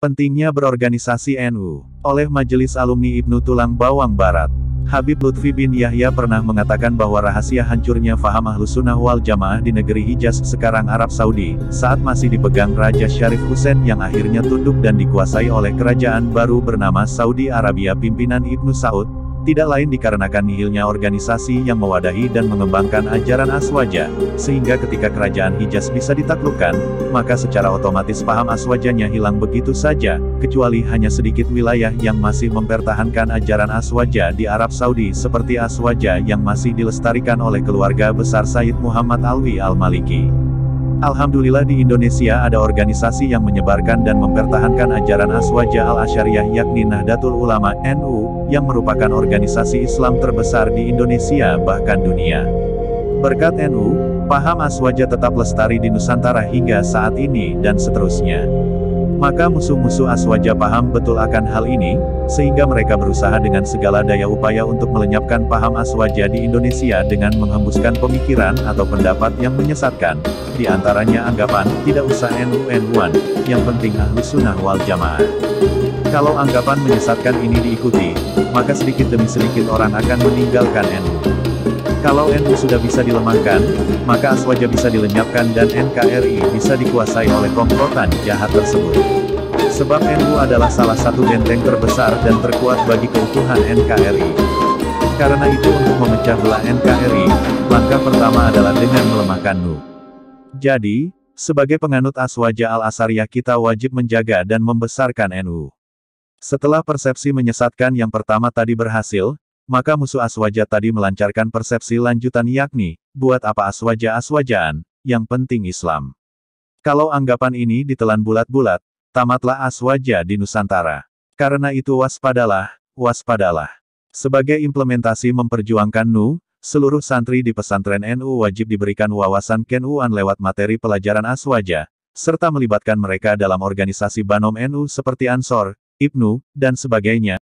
Pentingnya berorganisasi NU oleh Majelis Alumni Ibnu Tulang Bawang Barat. Habib Lutfi bin Yahya pernah mengatakan bahwa rahasia hancurnya faham ahlus sunnah wal jamaah di negeri Hijaz sekarang Arab Saudi, saat masih dipegang Raja Syarif Hussein yang akhirnya tunduk dan dikuasai oleh kerajaan baru bernama Saudi Arabia pimpinan Ibnu Saud, tidak lain dikarenakan nihilnya organisasi yang mewadahi dan mengembangkan ajaran Aswaja, sehingga ketika kerajaan Hijaz bisa ditaklukkan, maka secara otomatis paham Aswajanya hilang begitu saja, kecuali hanya sedikit wilayah yang masih mempertahankan ajaran Aswaja di Arab Saudi seperti Aswaja yang masih dilestarikan oleh keluarga besar Said Muhammad Alwi Al-Maliki. Alhamdulillah di Indonesia ada organisasi yang menyebarkan dan mempertahankan ajaran Aswaja al-Asyariah yakni Nahdlatul Ulama, NU, yang merupakan organisasi Islam terbesar di Indonesia bahkan dunia. Berkat NU, paham Aswaja tetap lestari di Nusantara hingga saat ini dan seterusnya. Maka musuh-musuh Aswaja paham betul akan hal ini, sehingga mereka berusaha dengan segala daya upaya untuk melenyapkan paham Aswaja di Indonesia dengan menghembuskan pemikiran atau pendapat yang menyesatkan, di antaranya anggapan, tidak usah NU-NUan, yang penting ahlus sunnah wal jamaah. Kalau anggapan menyesatkan ini diikuti, maka sedikit demi sedikit orang akan meninggalkan NU. Kalau NU sudah bisa dilemahkan, maka Aswaja bisa dilenyapkan dan NKRI bisa dikuasai oleh komplotan jahat tersebut. Sebab NU adalah salah satu benteng terbesar dan terkuat bagi keutuhan NKRI. Karena itu untuk memecah belah NKRI, langkah pertama adalah dengan melemahkan NU. Jadi, sebagai penganut Aswaja al-Asariyah kita wajib menjaga dan membesarkan NU. Setelah persepsi menyesatkan yang pertama tadi berhasil, maka musuh Aswaja tadi melancarkan persepsi lanjutan yakni, buat apa Aswaja-Aswajaan, yang penting Islam. Kalau anggapan ini ditelan bulat-bulat, tamatlah Aswaja di Nusantara. Karena itu waspadalah, waspadalah. Sebagai implementasi memperjuangkan NU, seluruh santri di pesantren NU wajib diberikan wawasan KNU-an lewat materi pelajaran Aswaja, serta melibatkan mereka dalam organisasi Banom NU seperti Ansor, Ibnu, dan sebagainya,